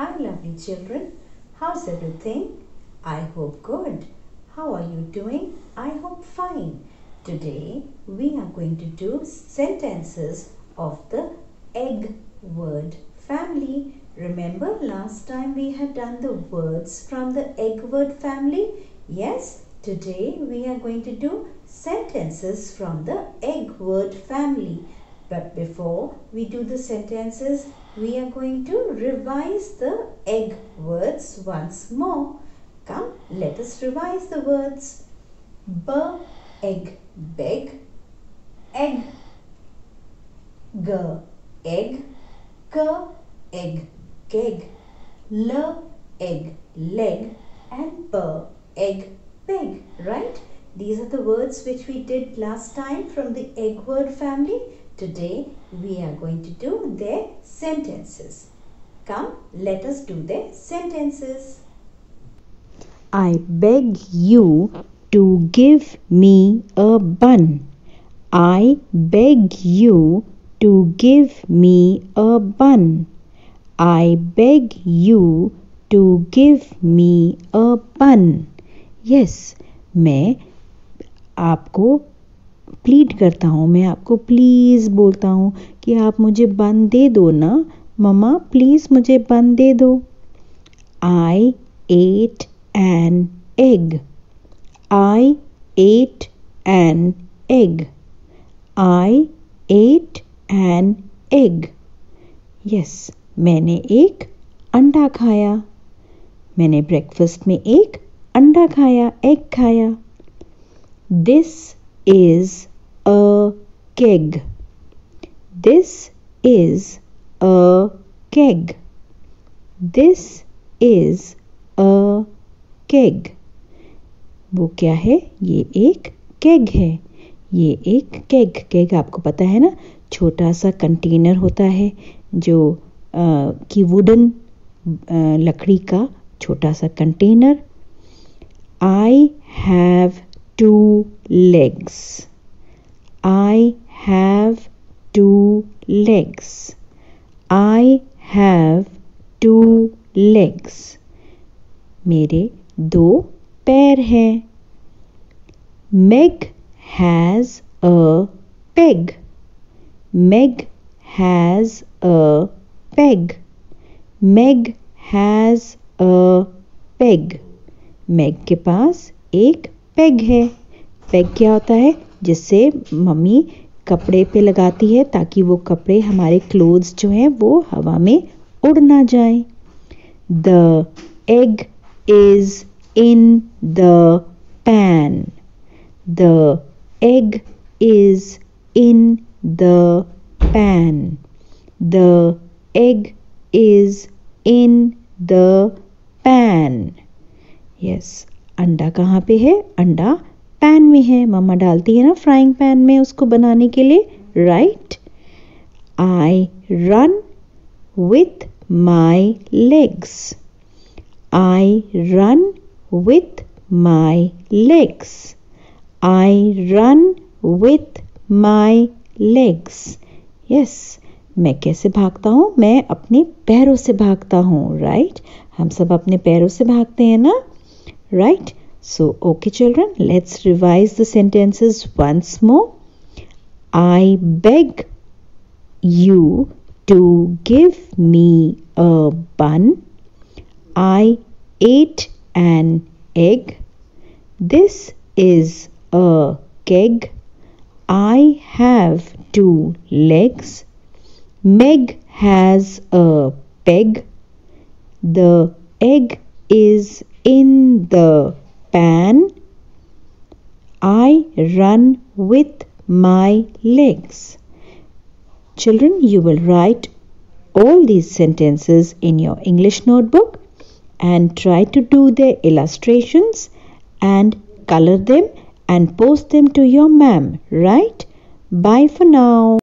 Hi, lovely children. How's everything? I hope good. How are you doing? I hope fine. Today we are going to do sentences of the egg word family. Remember last time we had done the words from the egg word family? Yes, today we are going to do sentences from the egg word family. But before we do the sentences, we are going to revise the egg words once more. Come, let us revise the words. B, egg, beg, egg, g, egg, k, egg, keg, l, egg, leg, and p, egg, peg, right? These are the words which we did last time from the egg word family. Today we are going to do their sentences. Come, let us do their sentences. I beg you to give me a bun. I beg you to give me a bun. I beg you to give me a bun. Yes, मैं आपको plead करता हूँ, मैं आपको please बोलता हूँ कि आप मुझे बन दे दो ना। ममा प्लीज़ मुझे बन दे दो। I ate an egg I ate an egg I ate an egg yes मैंने एक अंडा खाया। मैंने ब्रेकफास्ट में एक अंडा खाया एग खाया। This is a keg. This is a keg. This is a keg. वो क्या है ये एक केग है ये एक केग केग आपको पता है ना छोटा सा कंटेनर होता है जो आ, कि वुडन लकड़ी का छोटा सा container I have two legs. I have two legs. I have two legs. मेरे दो पैर हैं. Meg has a peg. Meg has a peg. Meg has a peg. Meg के पास एक पेग है। पेग क्या होता है? जिससे मम्मी कपड़े पे लगाती है ताकि वो कपड़े हमारे क्लोथ्स जो हैं वो हवा में उड़ ना जाए। The egg is in the pan the egg is in the pan the egg is in the pan yes अंडा कहाँ पे है? अंडा पैन में है। मम्मा डालती है ना फ्राइंग पैन में उसको बनाने के लिए। Right I run with my legs I run with my legs I run with my legs yes मैं कैसे भागता हूँ? मैं अपने पैरों से भागता हूँ। Right right? हम सब अपने पैरों से भागते हैं ना? Right? So okay children let's revise the sentences once more. I beg you to give me a bun. I ate an egg. This is a keg. I have two legs. Meg has a peg. The egg is in the pan. I run with my legs. Children, you will write all these sentences in your English notebook and try to do their illustrations and color them and post them to your ma'am, right? Bye for now.